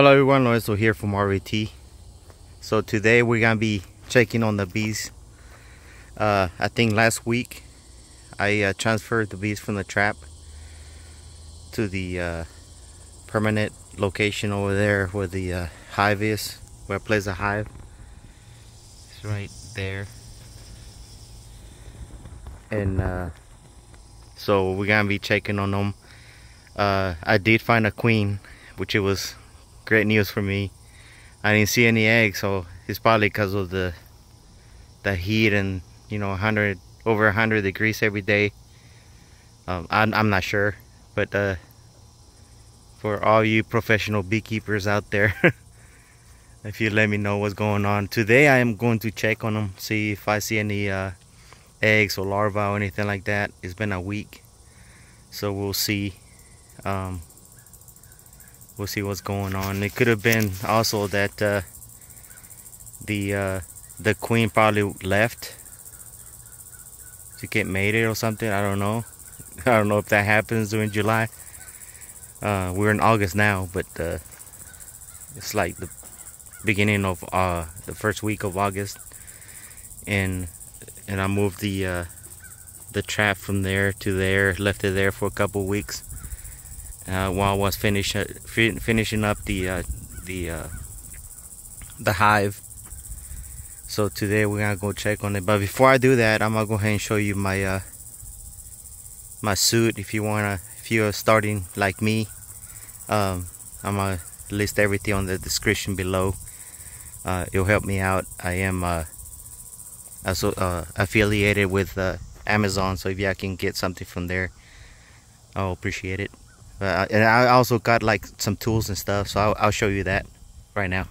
Hello everyone, Lorenzo here from RVT. So today we're gonna be checking on the bees. Uh, I think last week I uh, transferred the bees from the trap to the uh, permanent location over there where the uh, hive is, where I place the hive. It's right there. And uh, so we're gonna be checking on them. Uh, I did find a queen, which it was great news for me. I didn't see any eggs, so it's probably because of the the heat and you know 100 over 100 degrees every day. Um, I'm, I'm not sure, but uh, for all you professional beekeepers out there, if you let me know what's going on today, I am going to check on them, see if I see any uh, eggs or larvae or anything like that. It's been a week, so we'll see. Um, we'll see what's going on. It could have been also that uh, the uh, the queen probably left to get mated or something. I don't know. I don't know if that happens during July. Uh, we're in August now but uh, it's like the beginning of uh, the first week of August. And and I moved the uh, the trap from there to there left it there for a couple weeks uh, while I was finish, uh, fi finishing up the uh, the uh, the hive. So today we're gonna go check on it. But before I do that, I'm gonna go ahead and show you my uh, my suit. If you wanna, if you're starting like me, um, I'm gonna list everything on the description below. Uh, it'll help me out. I am also affiliated with Amazon, so if y'all can get something from there, I'll appreciate it. Uh, and I also got like some tools and stuff, so I'll, I'll show you that right now.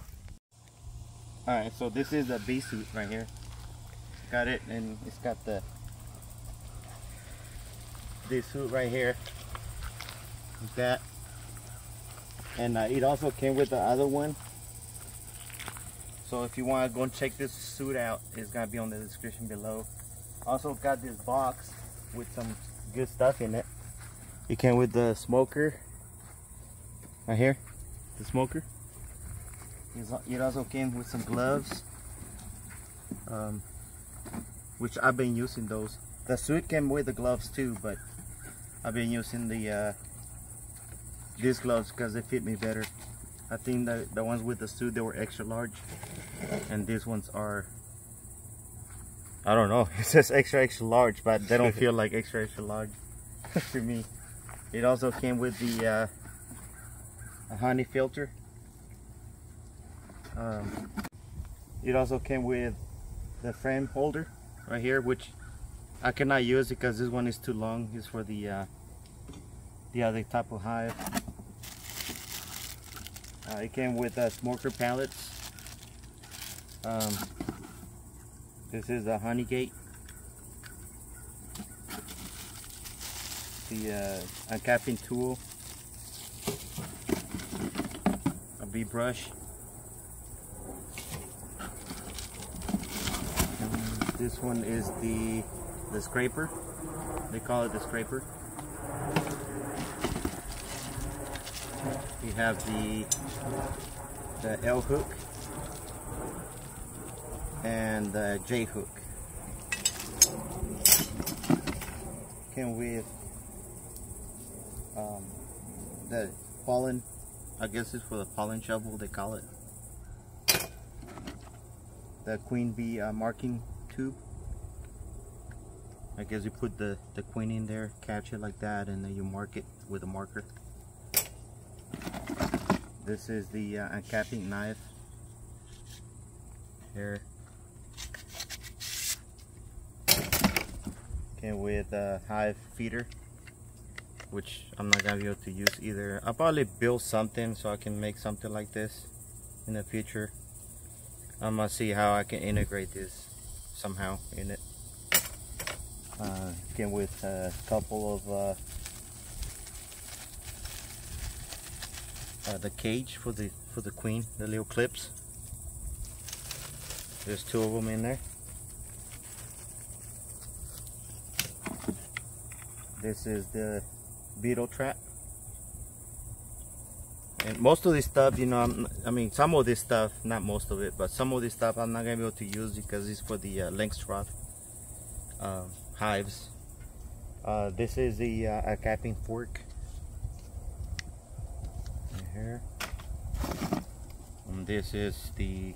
Alright, so this is the bee suit right here. Got it, and it's got the this suit right here. Like that. And uh, it also came with the other one. So if you want to go and check this suit out, it's going to be on the description below. Also got this box with some good stuff in it. It came with the smoker right here, the smoker. It also came with some gloves, um, which I've been using those. The suit came with the gloves too, but I've been using the uh, these gloves because they fit me better. I think the, the ones with the suit, they were extra large. And these ones are, I don't know, it says extra extra large, but they don't feel like extra extra large to me. It also came with the uh, honey filter. Um, it also came with the frame holder right here, which I cannot use because this one is too long. It's for the uh, the other type of hive. Uh, it came with uh, smoker pallets. Um, this is a honey gate. The uh, uncapping tool, a bee brush. And this one is the the scraper. They call it the scraper. We have the the L hook and the J hook. Came with um, the pollen, I guess it's for the pollen shovel, they call it. The queen bee uh, marking tube. I guess you put the, the queen in there, catch it like that, and then you mark it with a marker. This is the uh, uncapping knife. Here. Okay, with a hive feeder which I'm not gonna be able to use either. I'll probably build something so I can make something like this in the future. I'm gonna see how I can integrate this somehow in it. Uh, again with a couple of uh, uh, the cage for the for the queen, the little clips. There's two of them in there. This is the beetle trap And most of this stuff, you know, I'm, i mean, some of this stuff, not most of it, but some of this stuff I'm not gonna be able to use because it's for the uh, Langstroth uh, hives. Uh, this is the uh, capping fork. Right here. And this is the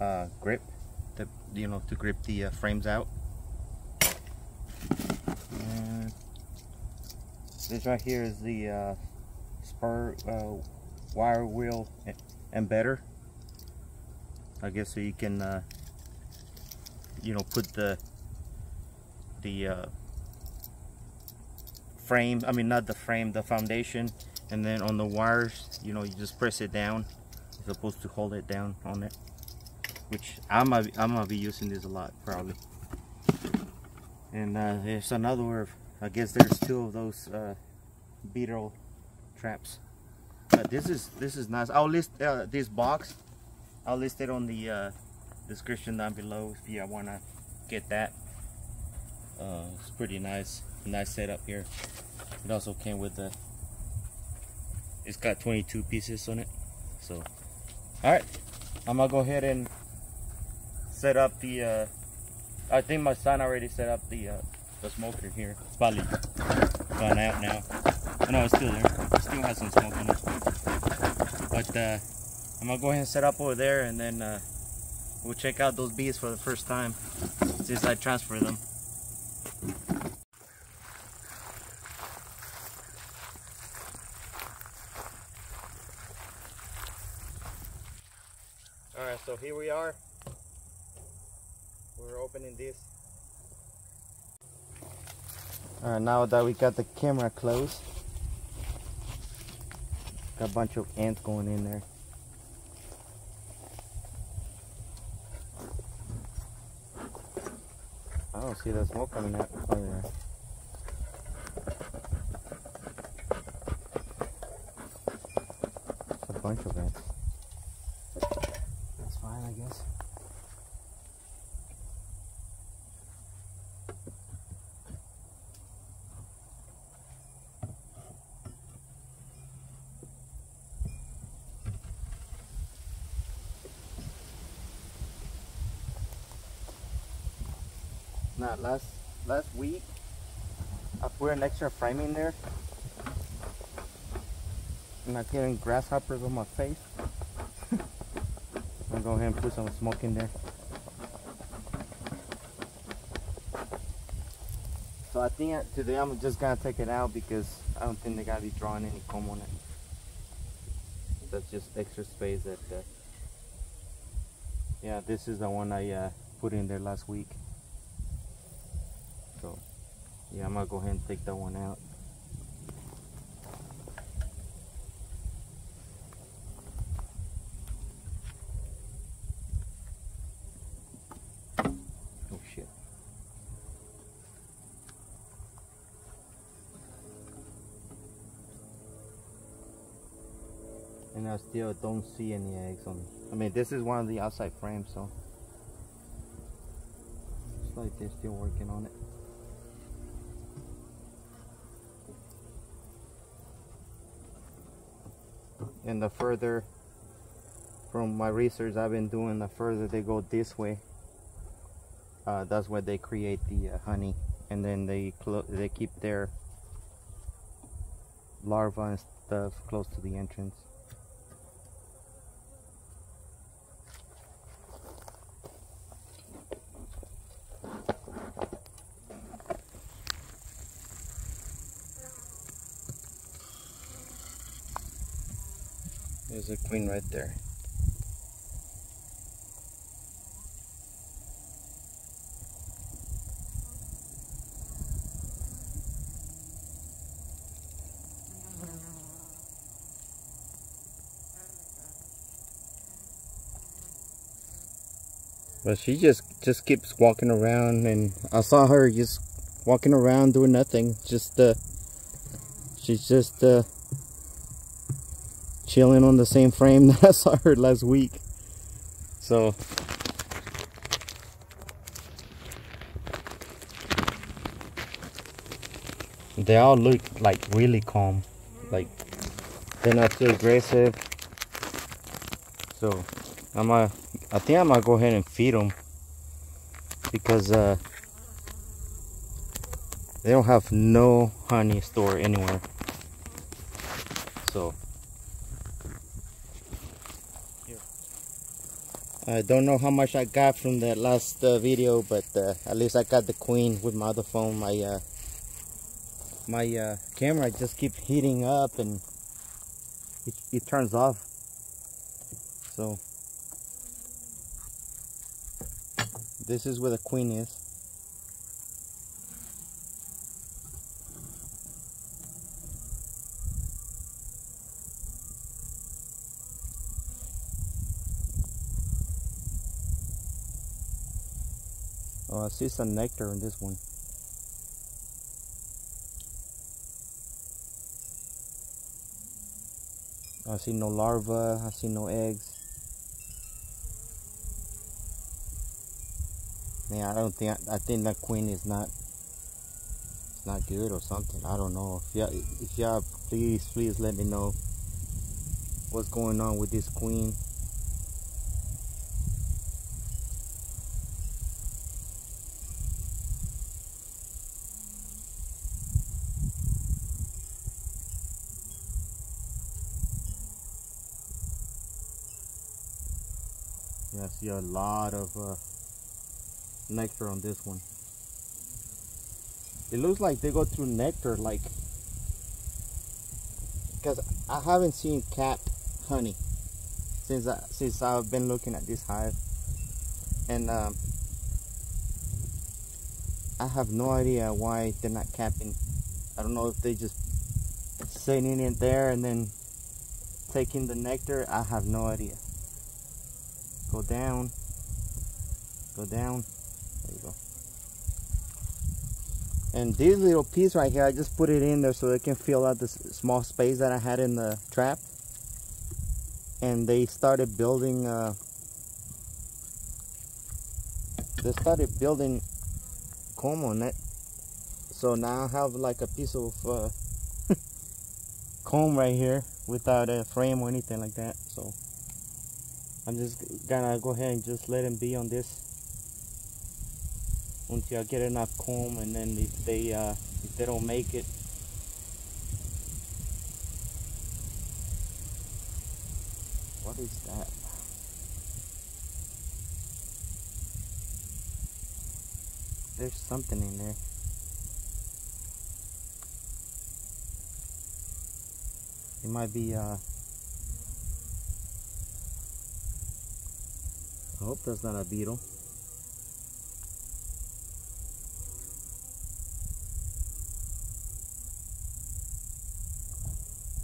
uh, grip, that you know, to grip the uh, frames out. This right here is the uh, spur uh, wire wheel embedder. I guess so you can, uh, you know, put the the uh, frame. I mean, not the frame, the foundation, and then on the wires, you know, you just press it down. You're supposed to hold it down on it, which I'm I'm gonna be using this a lot probably. And uh, there's another. I guess there's two of those uh, beetle traps. Uh, this is this is nice. I'll list uh, this box. I'll list it on the uh, description down below if you wanna get that. Uh, it's pretty nice, nice setup here. It also came with the. It's got 22 pieces on it. So, all right, I'm gonna go ahead and set up the. Uh, I think my son already set up the the smoker here. It's probably gone out now. Oh, no, it's still there. It still has some smoke in it. But uh, I'm gonna go ahead and set up over there and then uh, we'll check out those bees for the first time since I transfer them. Alright, so here we are. We're opening this. Alright, now that we got the camera closed, Got a bunch of ants going in there. I don't see the smoke coming out. Oh yeah. It's a bunch of ants. That's fine, I guess. Not last last week I put an extra frame in there. I'm not getting grasshoppers on my face. I'll go ahead and put some smoke in there. So I think today I'm just gonna take it out because I don't think they gotta be drawing any comb on it. That's just extra space that uh, yeah this is the one I uh, put in there last week so yeah, I'm gonna go ahead and take that one out. Oh shit. And I still don't see any eggs on I mean this is one of the outside frames so it's like they're still working on it. And the further from my research I've been doing the further they go this way uh, that's where they create the uh, honey. And then they they keep their larvae and stuff close to the entrance There's a queen right there. But she just just keeps walking around and I saw her just walking around doing nothing. Just uh she's just uh chilling on the same frame that I saw her last week. So they all look like really calm. Like they're not too aggressive. So I'm gonna, I think I'm gonna go ahead and feed them because uh, they don't have no honey store anywhere. So I don't know how much I got from that last uh, video, but uh, at least I got the queen with my other phone. My uh, my uh, camera just keeps heating up and it, it turns off. So this is where the queen is. See some nectar in this one. I see no larvae, I see no eggs. Man, I don't think, I, I think that queen is not, it's not good or something. I don't know. If y'all, if y'all, please, please let me know what's going on with this queen. Yeah, I see a lot of uh, nectar on this one. It looks like they go through nectar like because I haven't seen capped honey since I, since I've been looking at this hive. And um, I have no idea why they're not capping. I don't know if they just sitting in there and then taking the nectar. I have no idea down. Go down. There you go. And this little piece right here I just put it in there so they can fill out this small space that I had in the trap. And they started building uh, they started building comb on it. So now I have like a piece of uh, comb right here without a frame or anything like that so I'm just gonna go ahead and just let them be on this until I get enough comb and then if they uh, if they don't make it. What is that? There's something in there. It might be uh I hope that's not a beetle.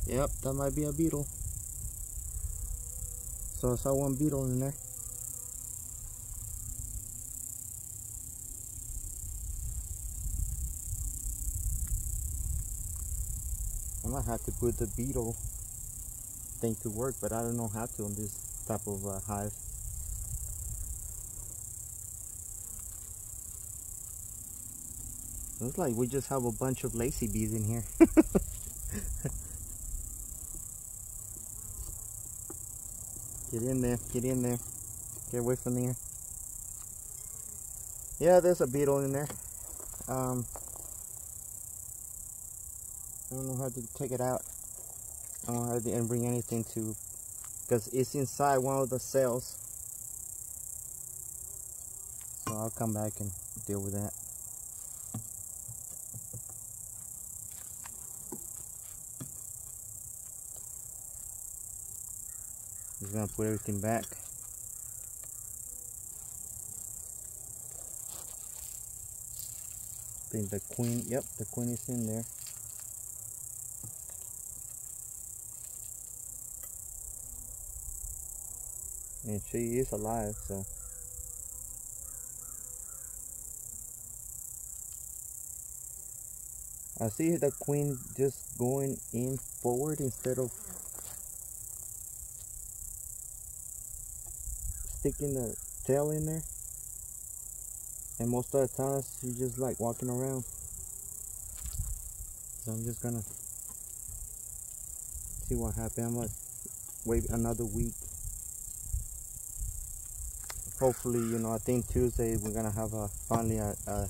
Yep, that might be a beetle. So I saw one beetle in there. I might have to put the beetle thing to work, but I don't know how to on this type of uh, hive. Looks like we just have a bunch of lazy bees in here. get in there, get in there. Get away from there. Yeah, there's a beetle in there. Um, I don't know how to take it out. I don't know how to bring anything to, because it's inside one of the cells. So I'll come back and deal with that. Gonna put everything back. I think the queen, yep, the queen is in there. And she is alive, so. I see the queen just going in forward instead of sticking the tail in there. And most of the times you just like walking around. So I'm just gonna see what happens. I'm gonna wait another week. Hopefully, you know, I think Tuesday we're gonna have a finally a, a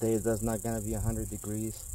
day that's not gonna be 100 degrees.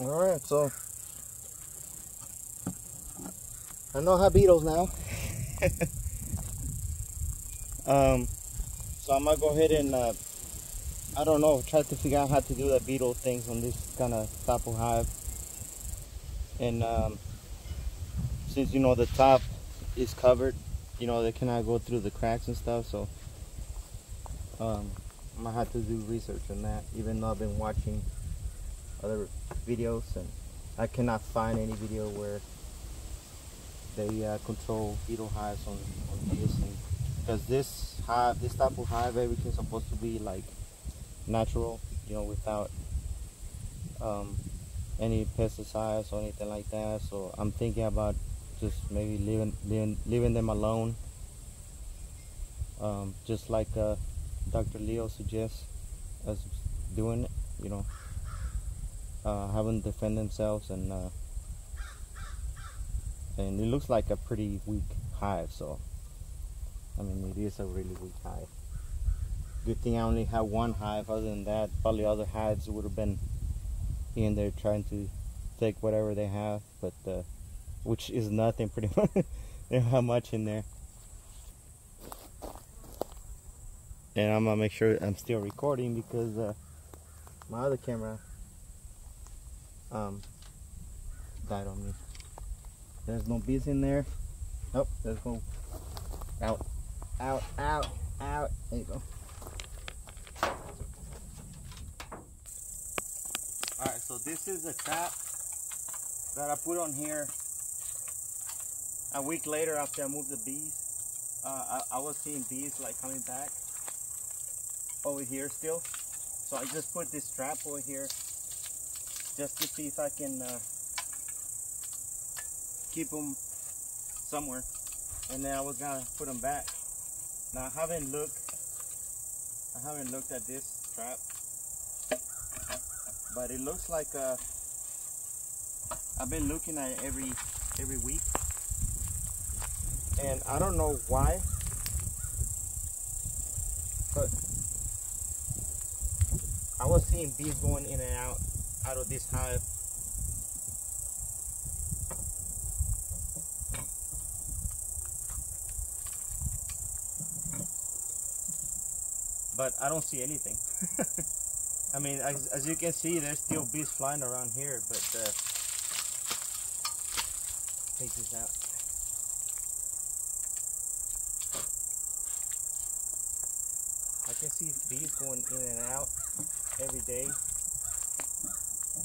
All right, so I know how beetles now. um, so I'm gonna go ahead and uh, I don't know, try to figure out how to do the beetle things on this kind of of hive. And um, since you know the top is covered, you know they cannot go through the cracks and stuff. So um, I'm gonna have to do research on that, even though I've been watching other videos and I cannot find any video where they uh, control beetle hives on, on this because this hive this type of hive everything's supposed to be like natural you know without um, any pesticides or anything like that. So I'm thinking about just maybe leaving leaving, leaving them alone. Um, just like uh, Dr. Leo suggests us doing it you know uh, having to defend themselves and uh, and it looks like a pretty weak hive so I mean it is a really weak hive good thing I only have one hive other than that probably other hives would have been in there trying to take whatever they have but uh, which is nothing pretty much. They don't have much in there. And I'm gonna make sure I'm still recording because uh, my other camera um, died on me. There's no bees in there. Oh, there's no. Out, out, out, out. There you go. Alright, so this is a trap that I put on here a week later after I moved the bees. Uh, I, I was seeing bees like coming back over here still. So I just put this trap over here just to see if I can uh, keep them somewhere. And then I was gonna put them back. Now I haven't looked, I haven't looked at this trap, but it looks like uh, I've been looking at it every every week, and I don't know why, but I was seeing bees going in and out out of this hive. But I don't see anything. I mean, as, as, you can see, there's still bees flying around here, but uh, take this out. I can see bees going in and out every day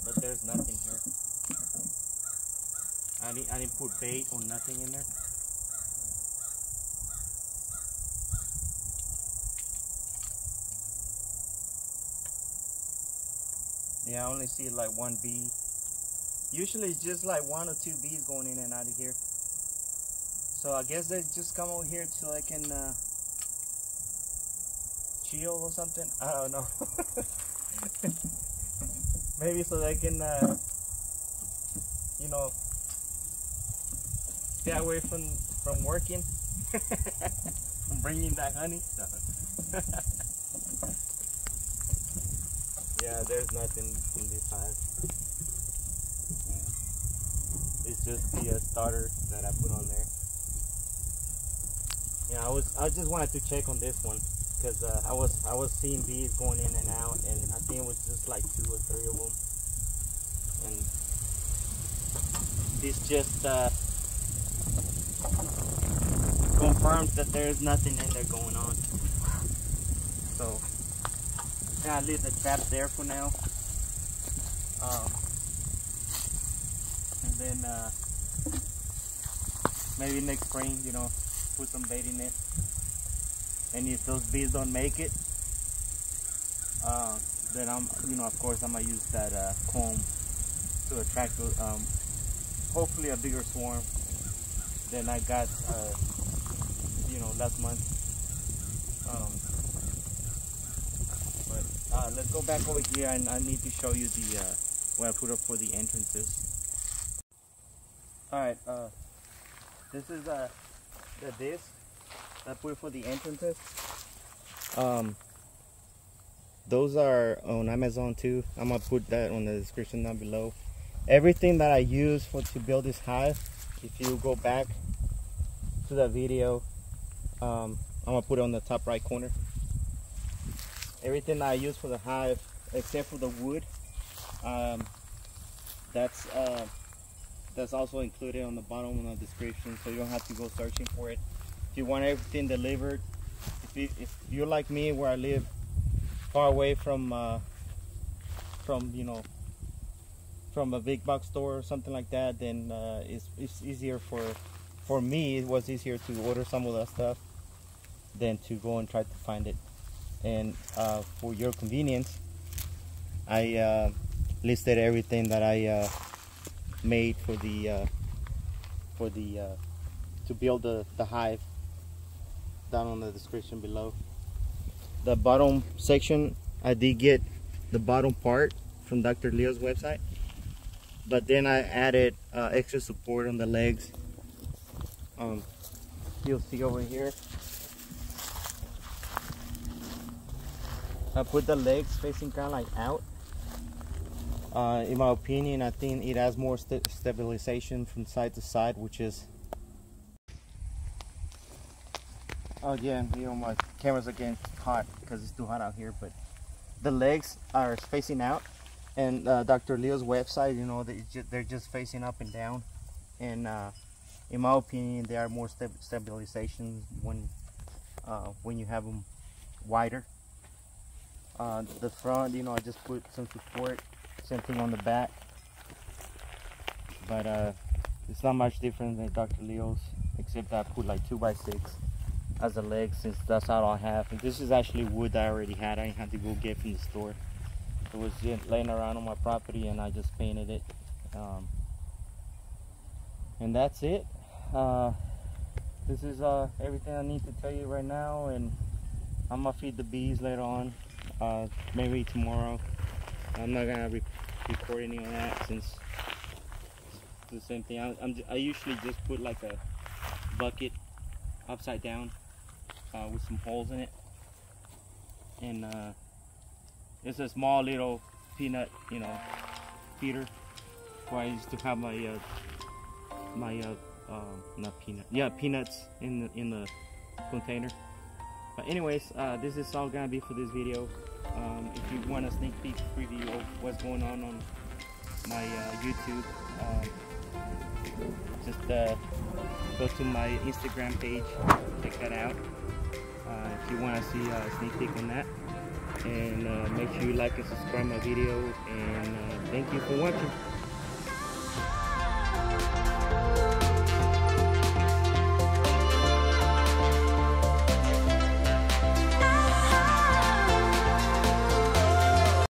but there's nothing here. I didn't, I didn't put bait or nothing in there. Yeah, I only see like one bee. Usually it's just like one or two bees going in and out of here. So I guess they just come over here so they can uh, chill or something. I don't know. maybe so they can uh, you know stay away from from working. From bringing that honey. Yeah there's nothing in this hive yeah. it's just the uh, starter that I put on there. Yeah I was I just wanted to check on this one because uh, I was I was seeing bees going in and out, and It was just like two or three of them, and this just uh, confirms that there is nothing in there going on. So i leave the trap there for now. Um, and then uh, maybe next spring, you know, put some bait in it. And if those bees don't make it, uh, then I'm, you know, of course, I'm gonna use that uh, comb to attract, um, hopefully, a bigger swarm than I got, uh, you know, last month. Um, but uh, let's go back over here, and I need to show you the uh, what I put up for the entrances. All right, uh, this is uh, the disc that I put for the entrances. Um, those are on Amazon too. I'm gonna put that on the description down below. Everything that I use for to build this hive, if you go back to the video, um, I'm gonna put it on the top right corner. Everything that I use for the hive, except for the wood, um, that's uh, that's also included on the bottom of the description, so you don't have to go searching for it. If you want everything delivered, if, you, if you're like me, where I live far away from uh, from you know from a big box store or something like that, then uh, it's, it's easier for for me. It was easier to order some of that stuff than to go and try to find it. And uh, for your convenience, I uh, listed everything that I uh, made for the uh, for the uh, to build the, the hive down on the description below. The bottom section, I did get the bottom part from Dr. Leo's website. But then I added uh, extra support on the legs. Um, you'll see over here. I put the legs facing kind of like out. Uh, in my opinion, I think it has more st stabilization from side to side, which is Oh yeah, you know my camera's getting hot because it's too hot out here. But the legs are facing out, and uh, Dr. Leo's website, you know, they're just facing up and down. And uh, in my opinion, they are more st stabilization when uh, when you have them wider. Uh, the front, you know, I just put some support, same thing on the back. But uh, it's not much different than Dr. Leo's, except I put like two by six as a leg since that's all I have. And this is actually wood I already had. I had to go get from the store. It was laying around on my property and I just painted it. Um, and that's it. Uh, this is uh, everything I need to tell you right now and I'm gonna feed the bees later on. Uh, maybe tomorrow. I'm not gonna re record any of that since the same thing. I, I'm, I usually just put like a bucket upside down uh, with some holes in it. And uh, it's a small little peanut, you know, feeder where I used to have my uh, my uh, uh, not peanut, yeah, peanuts in the in the container. But anyways, uh, this is all gonna be for this video. Um, if you want a sneak peek preview of what's going on on my uh, YouTube, uh, just uh, go to my Instagram page, check that out. Uh, if you want to see a sneak peek on that. And uh, make sure you like and subscribe my video. And uh, thank you for watching.